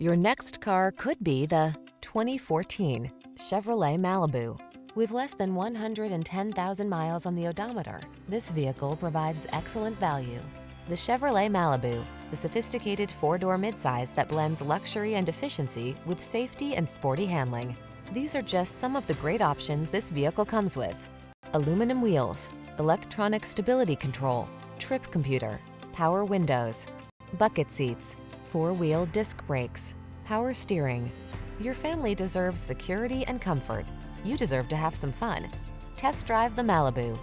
Your next car could be the 2014 Chevrolet Malibu. With less than 110,000 miles on the odometer, this vehicle provides excellent value. The Chevrolet Malibu, the sophisticated four-door midsize that blends luxury and efficiency with safety and sporty handling. These are just some of the great options this vehicle comes with. Aluminum wheels, electronic stability control, trip computer, power windows, bucket seats, four-wheel disc brakes, power steering. Your family deserves security and comfort. You deserve to have some fun. Test drive the Malibu.